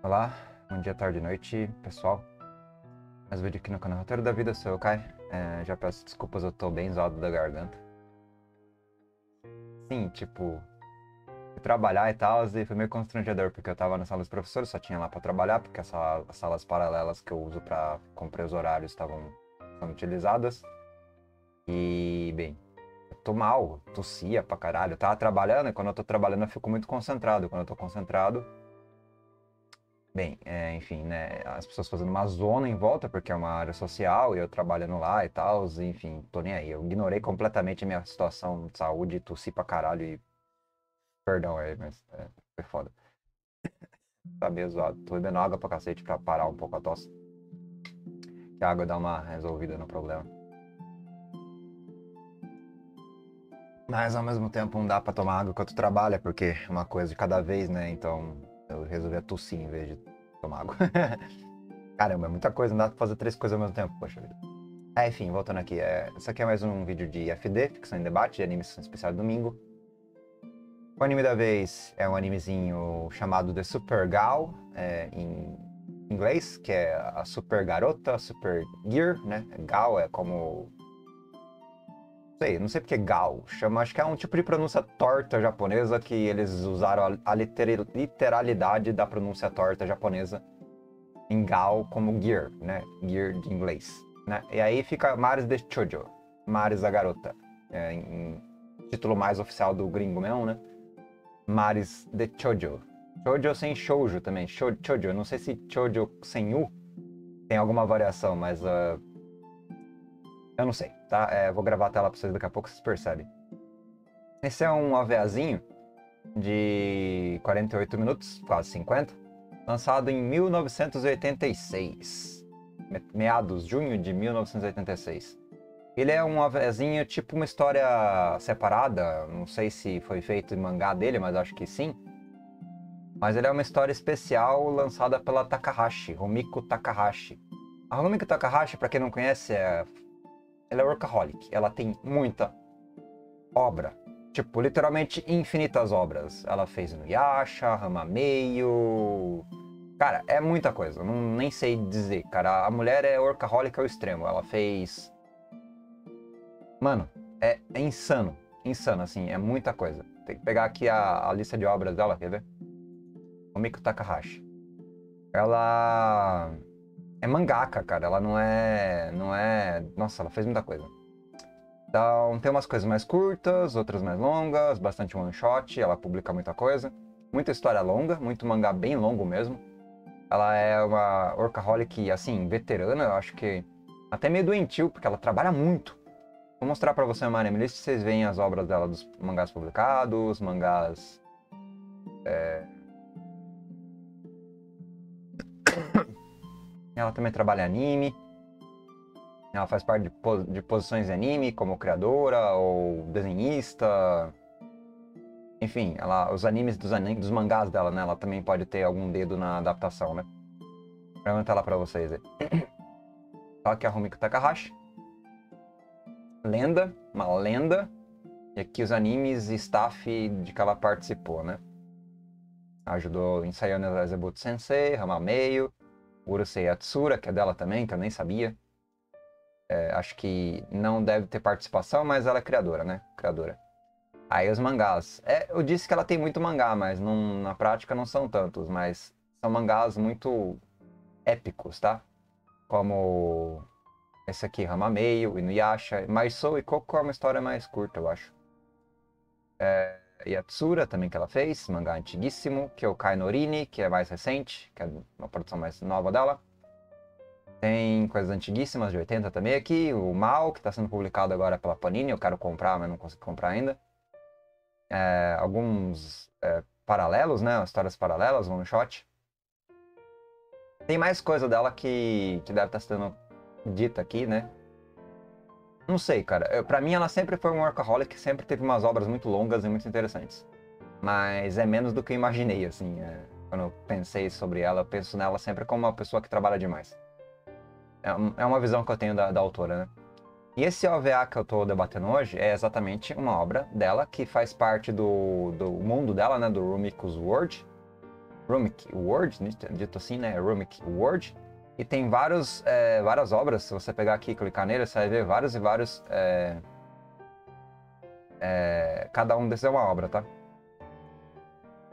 Olá, bom dia, tarde noite, pessoal. Mais um vídeo aqui no canal Roteiro da Vida, sou eu, Kai. É, já peço desculpas, eu tô bem zoado da garganta. Sim, tipo, trabalhar e tal, e foi meio constrangedor, porque eu tava na sala dos professores, só tinha lá pra trabalhar, porque as salas, as salas paralelas que eu uso pra cumprir os horários estavam sendo utilizadas. E, bem, eu tô mal, tossia pra caralho. Eu tava trabalhando, e quando eu tô trabalhando eu fico muito concentrado. Quando eu tô concentrado, Bem, é, enfim, né, as pessoas fazendo uma zona em volta, porque é uma área social, e eu trabalhando lá e tal, enfim, tô nem aí. Eu ignorei completamente a minha situação de saúde, tossi pra caralho e... Perdão aí, mas é, foi foda. tá meio zoado. Tô bebendo água pra cacete pra parar um pouco a tosse. Que a água dá uma resolvida no problema. Mas ao mesmo tempo não dá pra tomar água enquanto trabalha, porque é uma coisa de cada vez, né? Então eu resolvi tossir em vez de tomar água. Caramba, é muita coisa, não dá pra fazer três coisas ao mesmo tempo, poxa vida. É, enfim, voltando aqui. É, isso aqui é mais um vídeo de FD, Ficção em Debate, de anime especial de domingo. O anime da vez é um animezinho chamado The Super Gal, é, em inglês, que é a Super Garota, Super Gear, né? Gal é como sei, não sei porque Gal chama, acho que é um tipo de pronúncia torta japonesa que eles usaram a, literalidade da pronúncia torta japonesa em Gal como Gear, né? Gear de inglês, né? E aí fica Maris de Chojo, Maris a garota, é, em, título mais oficial do gringo mesmo, né? Maris de Chojo. Chojo sem shoujo também, Chojo, não sei se Chojo sem U tem alguma variação, mas uh, eu não sei, tá? É, vou gravar a tela pra vocês daqui a pouco, vocês percebem. Esse é um AVAzinho de 48 minutos, quase 50, lançado em 1986, meados, junho de 1986. Ele é um AVAzinho tipo uma história separada, não sei se foi feito em mangá dele, mas acho que sim. Mas ele é uma história especial lançada pela Takahashi, Rumiko Takahashi. A Rumiko Takahashi, para quem não conhece, é ela é workaholic. Ela tem muita obra. Tipo, literalmente infinitas obras. Ela fez no Yasha, Rama Meio. Cara, é muita coisa. Não, nem sei dizer, cara. A mulher é workaholic ao extremo. Ela fez. Mano, é, é insano. Insano, assim. É muita coisa. Tem que pegar aqui a, a lista de obras dela, quer ver? O Miku Takahashi. Ela é mangaka, cara. Ela não é. Não é. Nossa, ela fez muita coisa. Então, tem umas coisas mais curtas, outras mais longas, bastante one shot. Ela publica muita coisa. Muita história longa, muito mangá bem longo mesmo. Ela é uma workaholic, assim, veterana. Eu acho que até meio doentio, porque ela trabalha muito. Vou mostrar pra você uma anime list, vocês veem as obras dela dos mangás publicados, mangás. É Ela também trabalha anime. Ela faz parte de, pos de posições em anime, como criadora ou desenhista. Enfim, ela, os animes dos, dos mangás dela, né? Ela também pode ter algum dedo na adaptação, né? Vou mostrar ela pra vocês aí. Tá aqui a Rumiko Takahashi. Lenda, uma lenda. E aqui os animes e staff de que ela participou, né? Ajudou em Sayone Zebutsu Sensei, Hamameio, Urusei Atsura, que é dela também, que eu nem sabia. É, acho que não deve ter participação, mas ela é criadora, né? Criadora. Aí os mangás. É, eu disse que ela tem muito mangá, mas não, na prática não são tantos, mas são mangás muito épicos, tá? Como esse aqui, Ramameio, Inuyasha. Maisou e Coco é uma história mais curta, eu acho. É, Yatsura também que ela fez, mangá antiguíssimo, que é Norini, que é mais recente, que é uma produção mais nova dela. Tem coisas antiguíssimas de 80 também aqui, o Mal, que está sendo publicado agora pela Panini, eu quero comprar, mas não consigo comprar ainda. É, alguns é, paralelos, né, histórias paralelas, one shot. Tem mais coisa dela que, que deve estar tá sendo dita aqui, né, não sei, cara. Para mim, ela sempre foi um workaholic, sempre teve umas obras muito longas e muito interessantes. Mas é menos do que eu imaginei, assim. É... Quando eu pensei sobre ela, eu penso nela sempre como uma pessoa que trabalha demais. É, é uma visão que eu tenho da, da autora, né? E esse OVA que eu tô debatendo hoje é exatamente uma obra dela que faz parte do, do mundo dela, né? Do Rumiko's World. Rumik World, dito assim, né? Rumik World. E tem vários, é, várias obras, se você pegar aqui e clicar nele, você vai ver vários e vários. É, é, cada um desses é uma obra, tá?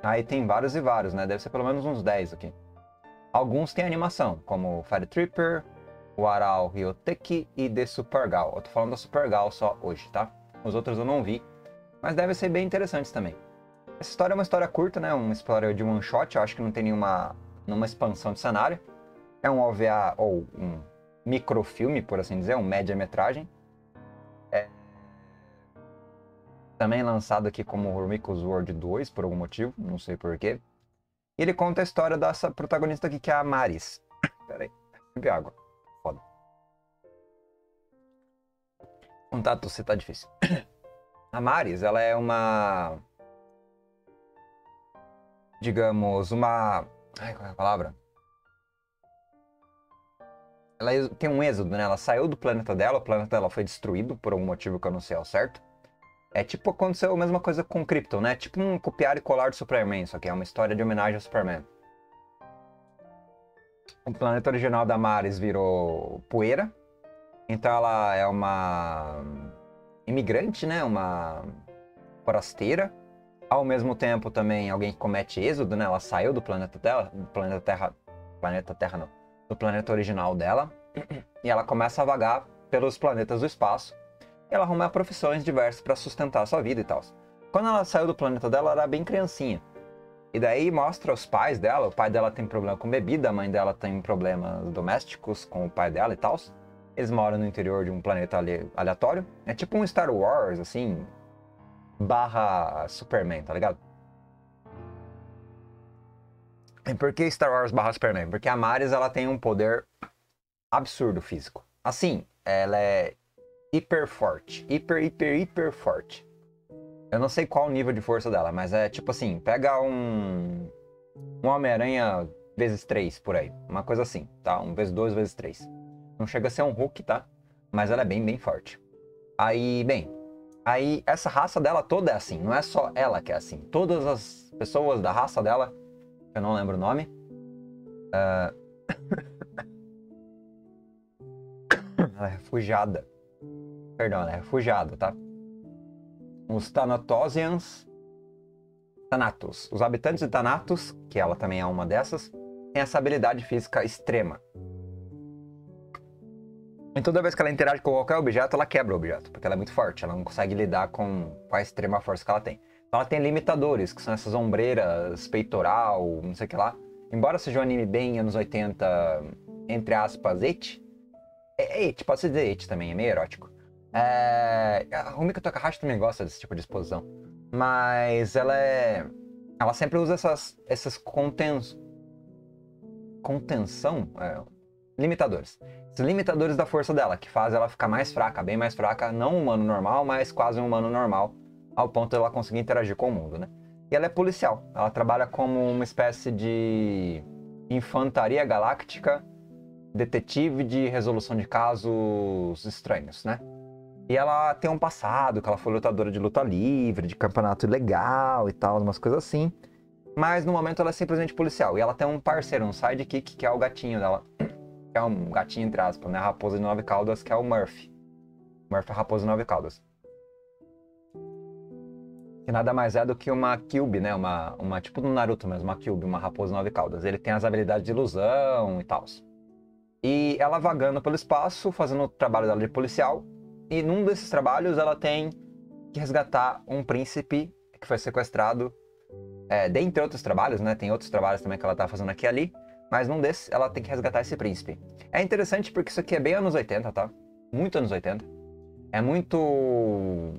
Aí tem vários e vários, né? Deve ser pelo menos uns 10 aqui. Alguns têm animação, como Fire Tripper, o Aral Ryoteki e The Supergal. Eu tô falando da Supergal só hoje, tá? Os outros eu não vi, mas devem ser bem interessantes também. Essa história é uma história curta, né? Uma história de one shot, eu acho que não tem nenhuma, nenhuma expansão de cenário. É um OVA ou um microfilme, por assim dizer, um média-metragem. É... Também lançado aqui como Rumiko's World 2, por algum motivo, não sei porquê. E ele conta a história dessa protagonista aqui, que é a Maris. Pera aí, beber água. Foda. Contato, você tá difícil. A Maris, ela é uma digamos, uma. Ai, qual é a palavra? Ela tem um êxodo, né? Ela saiu do planeta dela, o planeta dela foi destruído por algum motivo que eu não sei ao certo. É tipo aconteceu a mesma coisa com Krypton, né? Tipo um copiar e colar do Superman, só que é uma história de homenagem ao Superman. O planeta original da Maris virou poeira. Então ela é uma imigrante, né? Uma forasteira ao mesmo tempo também alguém que comete êxodo, né? Ela saiu do planeta dela, do planeta Terra, planeta Terra não, do planeta original dela, e ela começa a vagar pelos planetas do espaço. Ela arruma profissões diversas para sustentar sua vida e tal. Quando ela saiu do planeta dela, ela era bem criancinha. E daí mostra os pais dela, o pai dela tem problema com bebida, a mãe dela tem problemas domésticos com o pai dela e tal. Eles moram no interior de um planeta aleatório. É tipo um Star Wars, assim, barra Superman, tá ligado? E por que Star Wars barra Superman? Porque a Maris ela tem um poder absurdo físico. Assim, ela é hiper forte. Hiper, hiper, hiper forte. Eu não sei qual o nível de força dela, mas é tipo assim, pega um. Um Homem-Aranha vezes 3 por aí. Uma coisa assim, tá? Um vezes 2 vezes 3. Não chega a ser um Hulk, tá? Mas ela é bem, bem forte. Aí, bem, Aí essa raça dela toda é assim, não é só ela que é assim. Todas as pessoas da raça dela, eu não lembro o nome. Uh... ela é refugiada. Perdão, ela é refugiada, tá? Os Thanatosians. Thanatos. Os habitantes de Thanatos, que ela também é uma dessas, têm essa habilidade física extrema. E toda vez que ela interage com qualquer objeto, ela quebra o objeto, porque ela é muito forte, ela não consegue lidar com, a extrema força que ela tem. Então ela tem limitadores, que são essas ombreiras, peitoral, não sei o que lá. Embora seja um anime bem anos 80, entre aspas, et, é, é et, pode ser dizer et também, é meio erótico. É, a Rumiko Takahashi também gosta desse tipo de exposição. Mas ela é. Ela sempre usa essas, essas contens, contenção, é, limitadores limitadores da força dela, que faz ela ficar mais fraca, bem mais fraca, não um humano normal, mas quase um humano normal, ao ponto de ela conseguir interagir com o mundo, né? E ela é policial, ela trabalha como uma espécie de infantaria galáctica, detetive de resolução de casos estranhos, né? E ela tem um passado, que ela foi lutadora de luta livre, de campeonato legal e tal, umas coisas assim. Mas no momento ela é simplesmente policial. E ela tem um parceiro, um sidekick, que é o gatinho dela, que é um gatinho entre aspas, né? A raposa de nove caudas, que é o Murphy. Murphy é a raposa de nove caudas. Que nada mais é do que uma Cube, né? Uma, uma tipo do Naruto mesmo, uma Cube, uma raposa nove caudas. Ele tem as habilidades de ilusão e tal. E ela vagando pelo espaço, fazendo o trabalho dela de policial. E num desses trabalhos ela tem que resgatar um príncipe que foi sequestrado. É, dentre outros trabalhos, né? Tem outros trabalhos também que ela tá fazendo aqui e ali. Mas num desses, ela tem que resgatar esse príncipe. É interessante porque isso aqui é bem anos 80, tá? Muito anos 80. É muito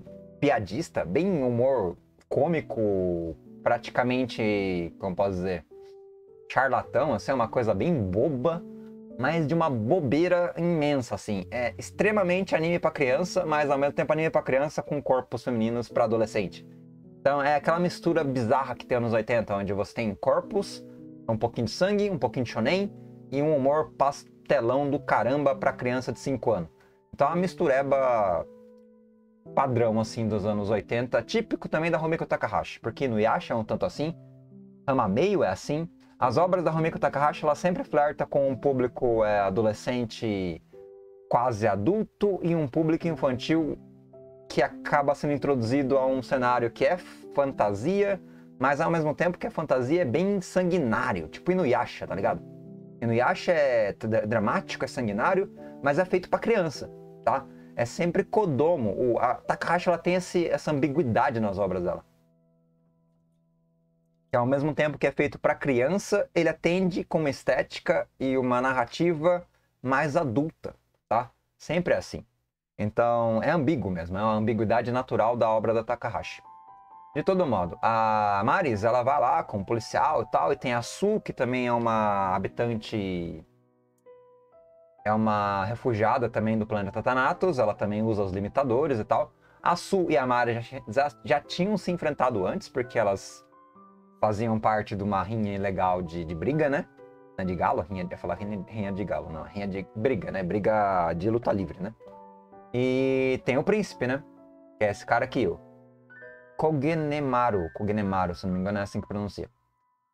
piadista, bem humor cômico, praticamente, como posso dizer, charlatão, assim, é uma coisa bem boba, mas de uma bobeira imensa, assim. É extremamente anime para criança, mas ao mesmo tempo anime para criança com corpos femininos para adolescente. Então é aquela mistura bizarra que tem nos 80, onde você tem corpos um pouquinho de sangue, um pouquinho de shonen e um humor pastelão do caramba para criança de 5 anos. Então, é uma mistureba padrão, assim, dos anos 80, típico também da Romiko Takahashi, porque no Yasha é um tanto assim, Ama Meio é assim, As obras da Rumiko Takahashi, ela sempre flerta com um público é, adolescente quase adulto e um público infantil que acaba sendo introduzido a um cenário que é fantasia, mas ao mesmo tempo que a fantasia é bem sanguinário, tipo Inuyasha, tá ligado? Inuyasha é dramático, é sanguinário, mas é feito para criança, tá? É sempre Kodomo. O, a Takahashi ela tem esse, essa ambiguidade nas obras dela. Que ao mesmo tempo que é feito para criança, ele atende com uma estética e uma narrativa mais adulta, tá? Sempre é assim. Então, é ambíguo mesmo, é uma ambiguidade natural da obra da Takahashi. De todo modo, a Maris, ela vai lá com um policial e tal, e tem a Su, que também é uma habitante é uma refugiada também do planeta Thanatos, ela também usa os limitadores e tal. A Su e a Mari já, já, tinham se enfrentado antes, porque elas faziam parte de uma rinha ilegal de, de briga, né? De galo, rinha, ia falar rinha, rinha de galo, não, rinha de briga, né? Briga de luta livre, né? E tem o príncipe, né? Que é esse cara aqui, o Kogenemaru, Kogenemaru, se não me engano é assim que pronuncia.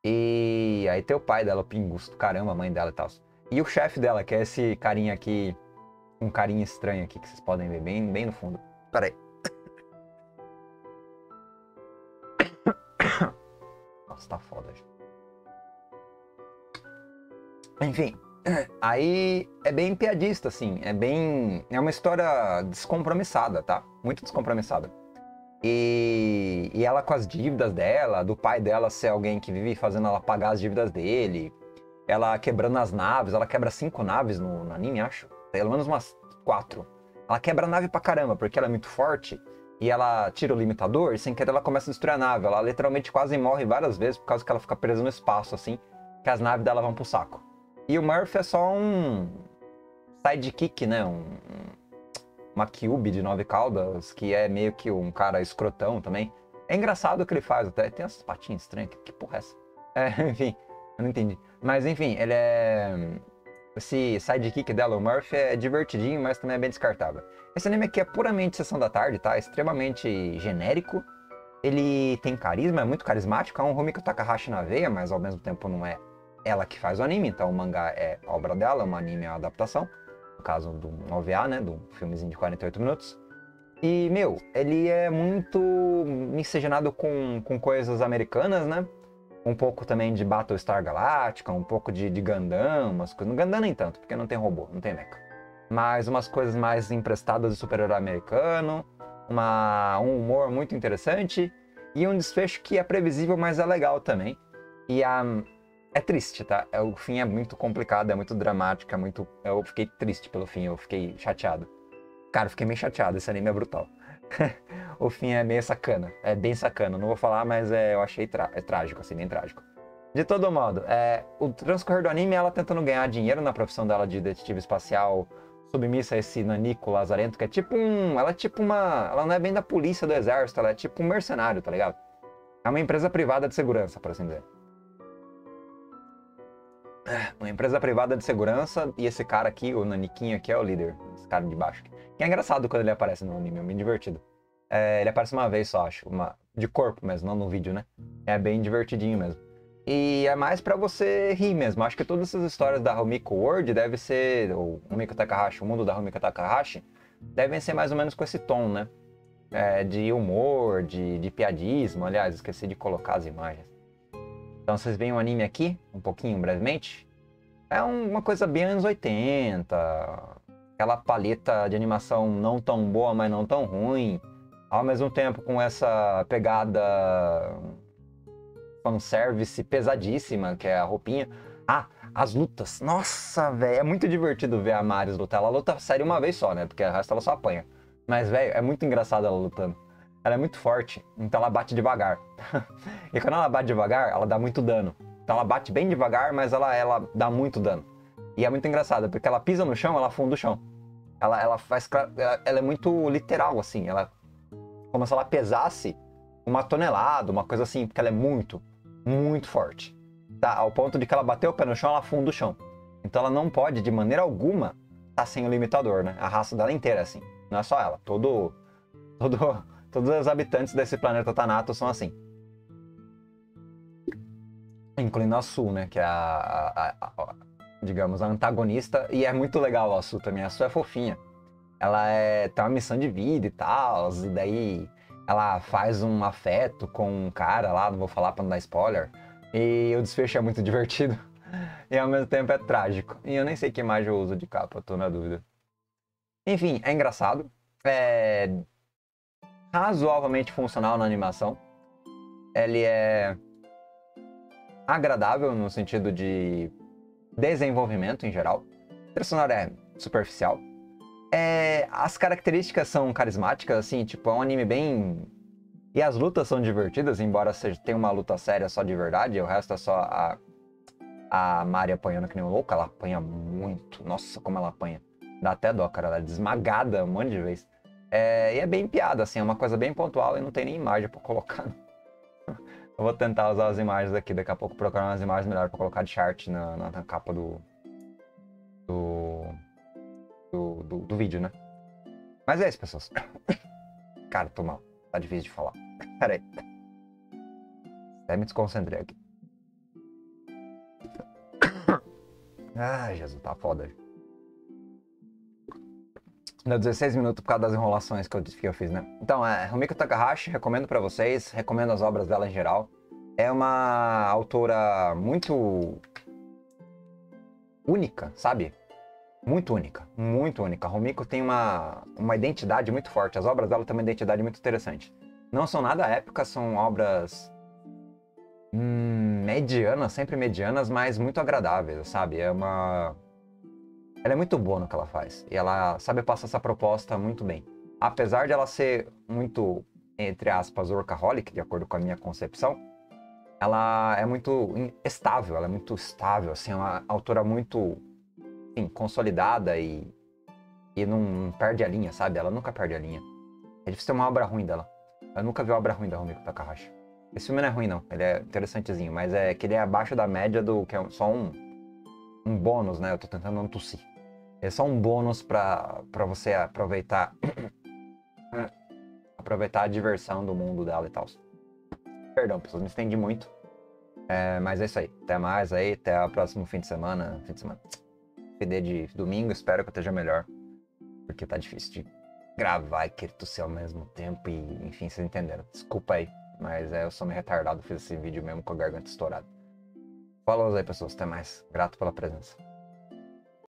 E aí tem o pai dela, o Pingusto, caramba, a mãe dela e tal. E o chefe dela, que é esse carinha aqui, um carinha estranho aqui, que vocês podem ver bem, bem no fundo. Pera aí. Nossa, tá foda. Enfim, aí é bem piadista, assim. É bem. É uma história descompromissada, tá? Muito descompromissada. E, e ela com as dívidas dela, do pai dela ser alguém que vive fazendo ela pagar as dívidas dele, ela quebrando as naves, ela quebra cinco naves no, no anime, acho. Pelo menos umas quatro. Ela quebra a nave pra caramba, porque ela é muito forte. E ela tira o limitador e sem querer ela começa a destruir a nave. Ela literalmente quase morre várias vezes por causa que ela fica presa no espaço, assim. Que as naves dela vão pro saco. E o Murphy é só um sidekick, né? Um, uma cube de nove caudas, que é meio que um cara escrotão também. É engraçado o que ele faz até. Tem essas patinhas estranhas. Que, que porra é essa? É, enfim, eu não entendi. Mas enfim, ele é. Esse sidekick dela, o Murphy, é divertidinho, mas também é bem descartável. Esse anime aqui é puramente sessão da tarde, tá? extremamente genérico. Ele tem carisma, é muito carismático. É um Rumiko Takahashi na veia, mas ao mesmo tempo não é ela que faz o anime. Então o mangá é obra dela, o anime é a adaptação. No caso do OVA, né? Do filmezinho de 48 minutos. E, meu, ele é muito miscigenado com, com coisas americanas, né? Um pouco também de Battlestar Galactica, um pouco de, de Gundam, umas coisas. No Gundam nem tanto, porque não tem robô, não tem mecha. Mas umas coisas mais emprestadas do super-herói americano, uma, um humor muito interessante e um desfecho que é previsível, mas é legal também. E a, é triste, tá? É, o fim é muito complicado, é muito dramático, é muito. Eu fiquei triste pelo fim, eu fiquei chateado. Cara, eu fiquei meio chateado, esse anime é brutal. o fim é meio sacana. É bem sacana. Não vou falar, mas é, eu achei é trágico, assim, bem trágico. De todo modo, é, o transcorrer do anime ela tentando ganhar dinheiro na profissão dela de detetive espacial, submissa a esse nanico lazarento, que é tipo um. Ela é tipo uma. Ela não é bem da polícia do exército, ela é tipo um mercenário, tá ligado? É uma empresa privada de segurança, por assim dizer. É, uma empresa privada de segurança e esse cara aqui, o Naniquinho aqui, é o líder. Esse cara de baixo. Que é engraçado quando ele aparece no anime, é bem divertido. É, ele aparece uma vez só, acho. Uma, de corpo mesmo, não no vídeo, né? É bem divertidinho mesmo. E é mais para você rir mesmo. Acho que todas essas histórias da Rumiko World deve ser, ou Rumiko Takahashi, o mundo da Rumiko Takahashi, devem ser mais ou menos com esse tom, né? É, de humor, de, de piadismo. Aliás, esqueci de colocar as imagens. Então vocês veem o anime aqui, um pouquinho brevemente. É uma coisa bem anos 80, aquela paleta de animação não tão boa, mas não tão ruim. Ao mesmo tempo com essa pegada fanservice pesadíssima, que é a roupinha. Ah, as lutas. Nossa, velho, é muito divertido ver a Maris lutar. Ela luta sério uma vez só, né? Porque o resto ela só apanha. Mas, velho, é muito engraçado ela lutando. Ela é muito forte, então ela bate devagar. e quando ela bate devagar, ela dá muito dano. Então ela bate bem devagar, mas ela, ela dá muito dano. E é muito engraçado, porque ela pisa no chão, ela afunda o chão. Ela, ela faz. Ela, ela é muito literal, assim. Ela. Como se ela pesasse uma tonelada, uma coisa assim, porque ela é muito, muito forte. Tá? Ao ponto de que ela bateu o pé no chão, ela afunda o chão. Então ela não pode, de maneira alguma, estar tá sem o limitador, né? A raça dela inteira, assim. Não é só ela. Todo. Todo Todos os habitantes desse planeta Thanatos são assim. incluindo a Su, né? Que é a, a, a, a, digamos, a antagonista. E é muito legal a Su também. A Su é fofinha. Ela é, tem uma missão de vida e tal. E daí ela faz um afeto com um cara lá, não vou falar pra não dar spoiler. E o desfecho é muito divertido. E ao mesmo tempo é trágico. E eu nem sei que imagem eu uso de capa, tô na dúvida. Enfim, é engraçado. É razoavelmente funcional na animação. Ele é agradável no sentido de desenvolvimento em geral. Trilha sonora é superficial. É, as características são carismáticas, assim, tipo, é um anime bem. E as lutas são divertidas, embora seja, tenha uma luta séria só de verdade, o resto é só a, a Mari apanhando que nem louco, ela apanha muito. Nossa, como ela apanha. Dá até dó, cara, ela é desmagada um monte de vezes. É, e é bem piada, assim, é uma coisa bem pontual e não tem nem imagem pra colocar. Eu vou tentar usar as imagens aqui, daqui a pouco procurar umas imagens melhores pra colocar de chart na, na, na capa do do, do, do, do, vídeo, né? Mas é isso, pessoas. Cara, tô mal. Tá difícil de falar. Pera aí. Até me desconcentrei aqui. Ai, Jesus, tá foda. Deu 16 minutos por causa das enrolações que eu, que eu fiz, né? Então, é, Rumiko Takahashi, recomendo para vocês, recomendo as obras dela em geral. É uma autora muito única, sabe? Muito única, muito única. A Rumiko tem uma, uma identidade muito forte, as obras dela têm uma identidade muito interessante. Não são nada épicas, são obras hum, medianas, sempre medianas, mas muito agradáveis, sabe? É uma ela é muito boa no que ela faz. E ela sabe passar essa proposta muito bem. Apesar de ela ser muito, entre aspas, workaholic, de acordo com a minha concepção, ela é muito estável, ela é muito estável, assim, é uma autora muito assim, consolidada e, e não perde a linha, sabe? Ela nunca perde a linha. É difícil ter uma obra ruim dela. Eu nunca vi uma obra ruim da Rumiko Takahashi. Esse filme não é ruim, não. Ele é interessantezinho, mas é que ele é abaixo da média do que é só um, um bônus, né? Eu tô tentando não tossir. É só um bônus para você aproveitar aproveitar a diversão do mundo dela e tal. Perdão, pessoas, me estendi muito. É, mas é isso aí. Até mais aí, até o próximo fim de semana. Fim de semana. PD de domingo, espero que eu esteja melhor. Porque tá difícil de gravar e querer tossir ao mesmo tempo. E, enfim, vocês entenderam. Desculpa aí. Mas é, eu sou meio retardado, fiz esse vídeo mesmo com a garganta estourada. Falou aí, pessoas. Até mais. Grato pela presença.